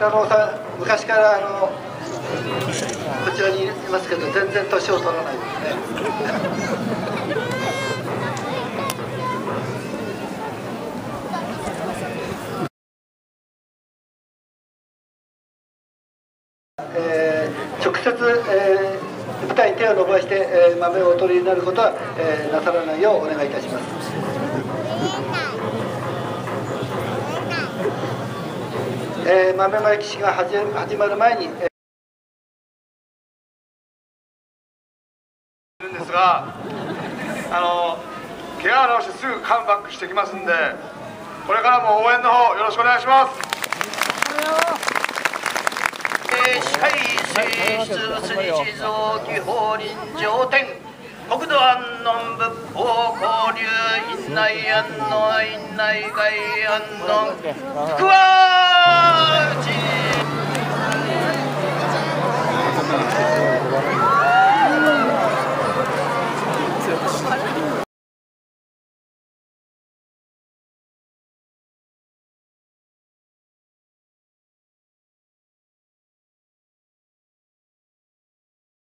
あのさ昔からあのこちらにいますけど全然年を取らないですね。えー直接、えー舞台に手を伸ばして、えー豆をお取りになることは、えーなさらないようお願いいたします。えー豆まき式が始始まる前に、えーるんですが、あの怪我を治してすぐカムバックしてきますんで、これからも応援の方よろしくお願いします。司会性質すり地蔵記法輪上天国土安穏仏法交流院内安の院内外安穏福は